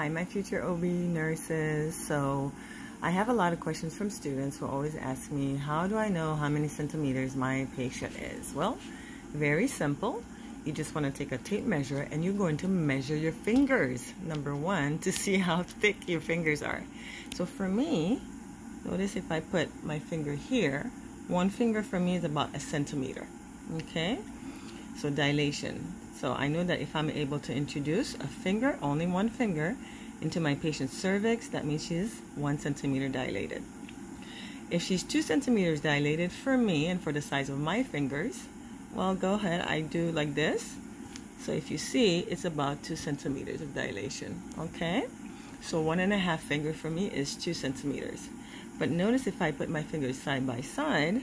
Hi, my future OB nurses. So I have a lot of questions from students who always ask me, how do I know how many centimeters my patient is? Well, very simple. You just want to take a tape measure and you're going to measure your fingers, number one, to see how thick your fingers are. So for me, notice if I put my finger here, one finger for me is about a centimeter, okay? So dilation. So I know that if I'm able to introduce a finger, only one finger, into my patient's cervix, that means she's one centimeter dilated. If she's two centimeters dilated for me and for the size of my fingers, well, go ahead. I do like this. So if you see, it's about two centimeters of dilation, okay? So one and a half finger for me is two centimeters. But notice if I put my fingers side by side,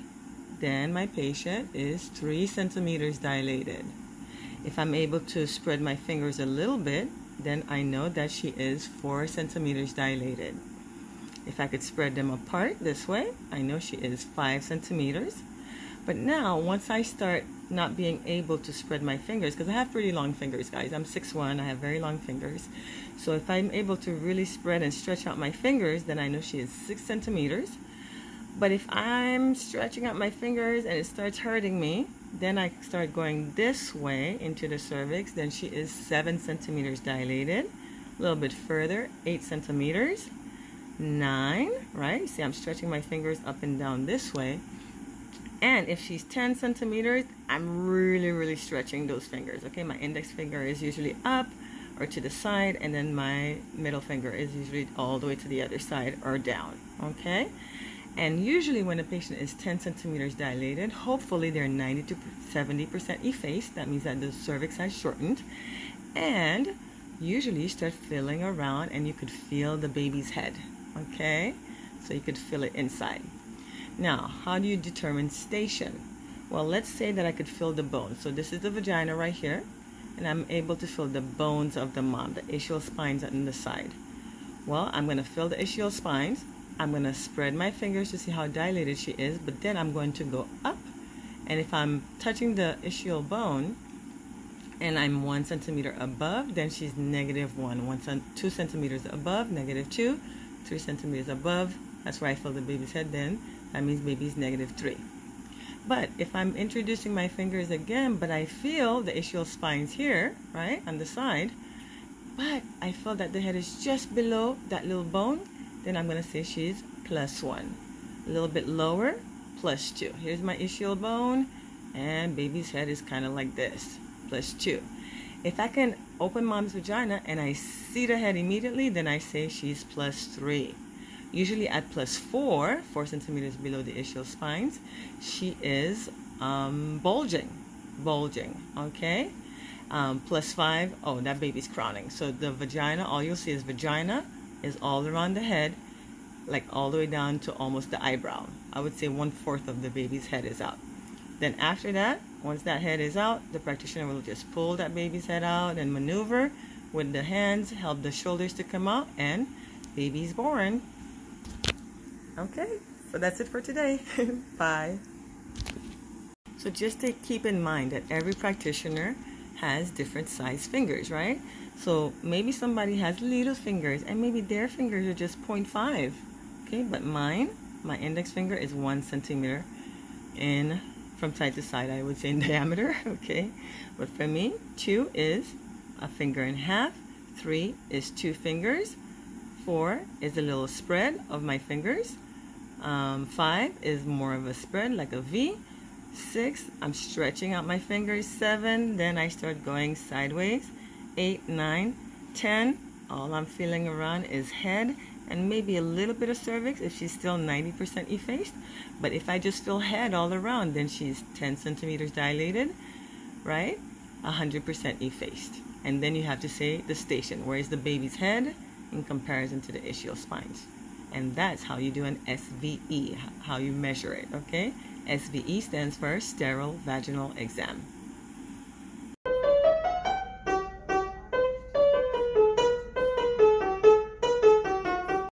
then my patient is three centimeters dilated. If I'm able to spread my fingers a little bit, then I know that she is 4 centimeters dilated. If I could spread them apart this way, I know she is 5 centimeters. But now, once I start not being able to spread my fingers, because I have pretty long fingers, guys. I'm 6'1", I have very long fingers. So if I'm able to really spread and stretch out my fingers, then I know she is 6 centimeters. But if I'm stretching out my fingers and it starts hurting me, then I start going this way into the cervix. Then she is 7 centimeters dilated. A little bit further, 8 centimeters. 9, right? See, I'm stretching my fingers up and down this way. And if she's 10 centimeters, I'm really, really stretching those fingers. Okay, my index finger is usually up or to the side, and then my middle finger is usually all the way to the other side or down. Okay, and usually when a patient is 10 centimeters dilated, hopefully they're 90 to 70% effaced. That means that the cervix has shortened. And usually you start feeling around and you could feel the baby's head. Okay? So you could feel it inside. Now, how do you determine station? Well, let's say that I could feel the bone. So this is the vagina right here. And I'm able to feel the bones of the mom, the ischial spines on the side. Well, I'm going to feel the ischial spines I'm going to spread my fingers to see how dilated she is, but then I'm going to go up. And if I'm touching the ischial bone and I'm one centimeter above, then she's negative one. one cent two centimeters above, negative two. Three centimeters above, that's where I feel the baby's head then. That means baby's negative three. But if I'm introducing my fingers again, but I feel the ischial spines here, right, on the side, but I feel that the head is just below that little bone, then I'm going to say she's plus 1. A little bit lower, plus 2. Here's my ischial bone, and baby's head is kind of like this, plus 2. If I can open mom's vagina and I see the head immediately, then I say she's plus 3. Usually at plus 4, 4 centimeters below the ischial spines, she is um, bulging, bulging, okay? Um, plus 5, oh, that baby's crowning. So the vagina, all you'll see is vagina, is all around the head, like all the way down to almost the eyebrow. I would say one fourth of the baby's head is out. Then after that, once that head is out, the practitioner will just pull that baby's head out and maneuver with the hands, help the shoulders to come out, and baby's born. Okay, so that's it for today. Bye. So just to keep in mind that every practitioner has different size fingers, right? So maybe somebody has little fingers and maybe their fingers are just 0.5. Okay, but mine, my index finger is one centimeter in from side to side, I would say in diameter. Okay, but for me, two is a finger and a half, three is two fingers, four is a little spread of my fingers, um, five is more of a spread like a V, six, I'm stretching out my fingers, seven, then I start going sideways, eight, nine, ten, all I'm feeling around is head and maybe a little bit of cervix if she's still 90% effaced. But if I just feel head all around, then she's 10 centimeters dilated, right? 100% effaced. And then you have to say the station. Where is the baby's head in comparison to the ischial spines? And that's how you do an SVE, how you measure it, okay? SVE stands for sterile vaginal exam.